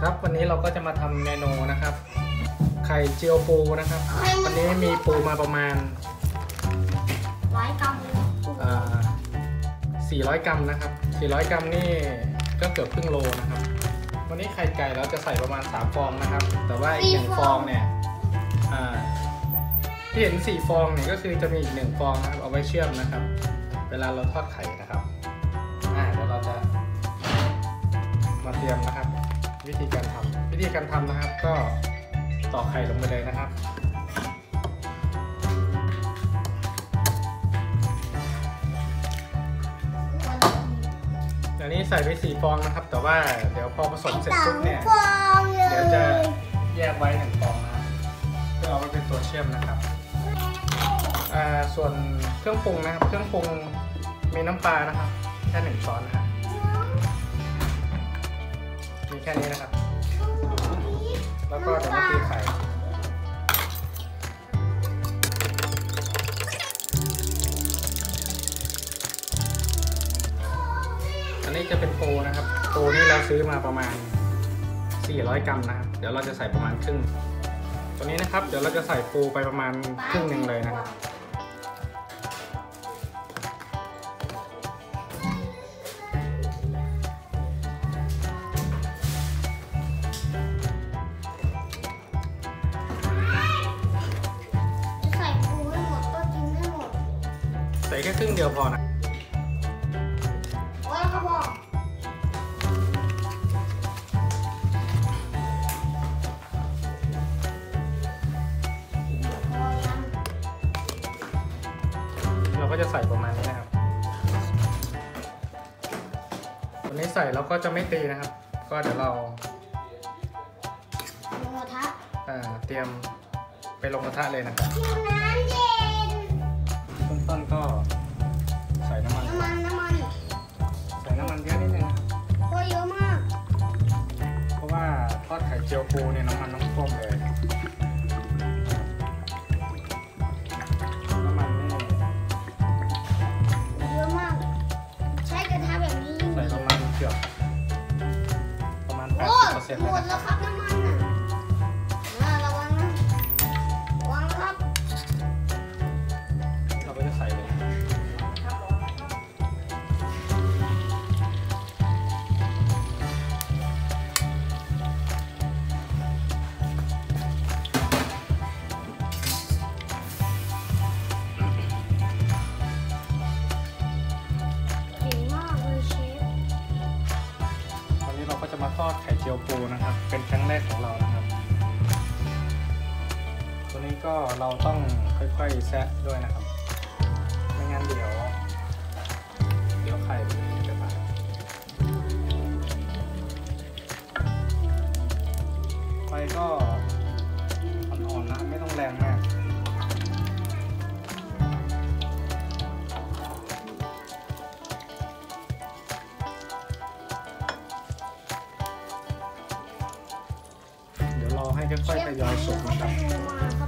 ครับวันนี้เราก็จะมาทำเมนูนะครับ ไข่เจียวปูนะครับ วันนี้มีปูมาประมาณร้อยกรัมอ่า400กรัมนะครับ400กรัมนี่ก็เกือบครึ่งโลนะครับ วันนี้ไข่ไก่เราจะใส่ประมาณ3ฟองนะครับ แต่ว่าอีกหนึ่งฟองเนี่ยอ่าที่เห็น4ฟองเนี่ยก็คือจะมีอีกหนึ่งฟองนะครับเอาไว้เชื่อมนะครับ เวลาเราทอดไข่นะครับอ่าเดี๋ยวเราจะมาเตรียมนะครับ วิธีการทำวิธีการทำนะครับ ก็ตอกไข่ลงไปเลยนะครับเดี๋ยวนี้ใส่ไปสี่ฟองนะครับ แต่ว่าเดี๋ยวพอผสมเสร็จปุ๊บเนี่ยฟองเลเดี๋ยวยจะแยกไว้หนึ่งฟองนะครับเพื่อเอาไว้เป็นตัวเชื่อมนะครับอ่าส่วนเครื่องปรุงนะครับ เครื่องปรุงมีน้ำปลานะครับ แค่หนึ่งช้อนนะครับ ค่นี้นะครับ แล้วก็เดี๋ยวมาตีไข่อันนี้จะเป็นโปนะครับโปนี่เราซื้อมาประมาณ 400 กรัมนะครับเดี๋ยวเราจะใส่ประมาณครึ่งตัวนี้นะครับ เดี๋ยวเราจะใส่ปูไปประมาณครึ่งหนึ่งเลยนะครับ แค่ครึ่งเดียวพอนะโอ้ยเขาบอกเราก็จะใส่ประมาณนี้นะครับตัวนี้ใส่เราก็จะไม่ตีนะครับ ก็เดี๋ยวเราหมูกระทะอ่าเตรียมไปลงกระทะเลยนะครับกินน้ำเย็น ต้นต้นๆก็ใส่น้ำมันน้ำมันน้ำมันใส่น้ำมันเยอะนิดนึงนะครับโอ้ยเยอะมาก เพราะว่าทอดไข่เจียวปูเนี่ยน้ำมันต้องท่วมเลยน้ำมันนี่เยอะมาก ใช้กระทะแบบนี้ใส่ประมาณเกือบประมาณโอ้80%หมแล้วดนะแล้วครับน้ำมันอะ ไข่เจียวปูนะครับ เป็นครั้งแรกของเรานะครับ ตัวนี้ก็เราต้องค่อยๆแซะด้วยนะครับ ไม่งั้นเดี๋ยว เดี๋ยวไข่มันจะมาไฟก็อ่อนๆนะ ไม่ต้องแรงมาก เดี๋ยวรอใ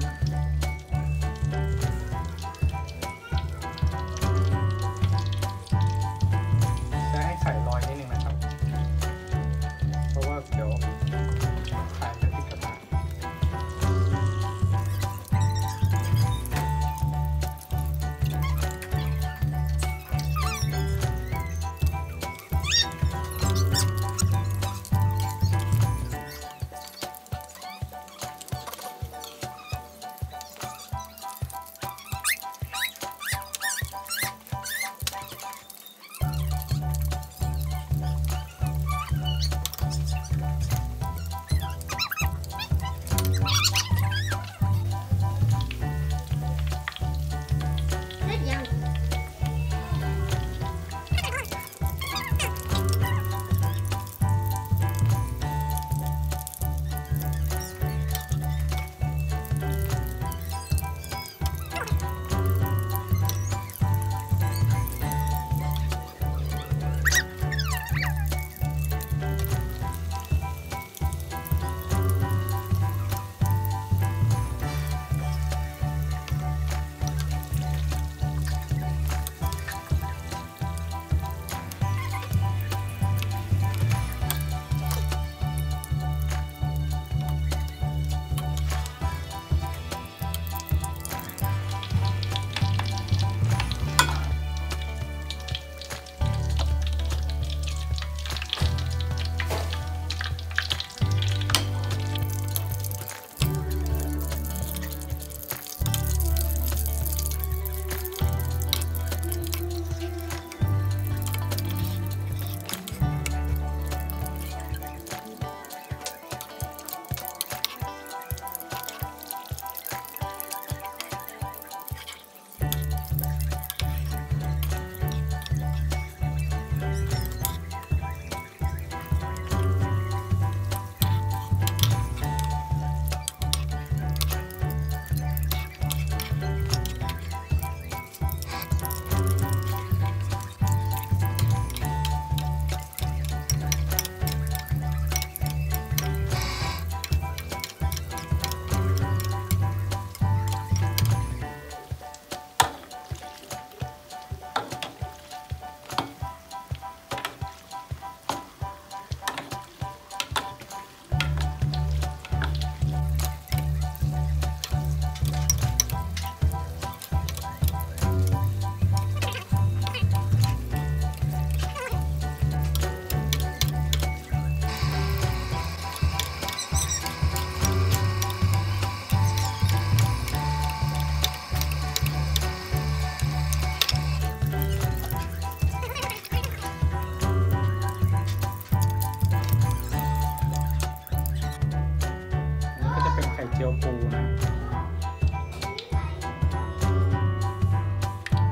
จียวปูนะ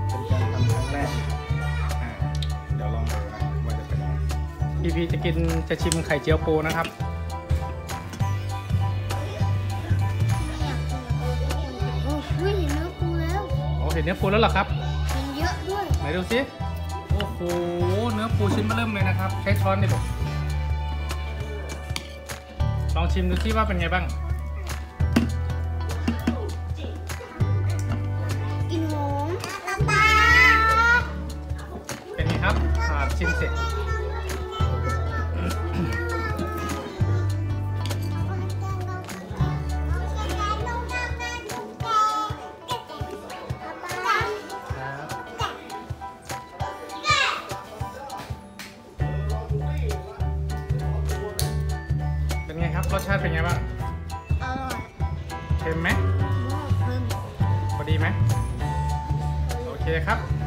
เป็นการทำครั้งแรกอ่าเดี๋ยวลองดูนะว่าจะเป็นยังไงพี่พีจะกินจะชิมไข่เจียวปูนะครับโอ้ยเห็นเนื้อปูแล้วโอ้เห็นเนื้อปูแล้วเหรอครับเห็นเยอะด้วยไหนดูสิโอ้โหเนื้อปูชิ้นมาเริ่มเลยนะครับ ใช้ช้อนดิลูกลองชิมดูสิว่าเป็นไงบ้าง ชิมเสร็จครับเป็นไงครับ รสชาติเป็นไงบ้างอร่อยเค็มไหมมากเพิ่มพอดีไหม โอเคครับ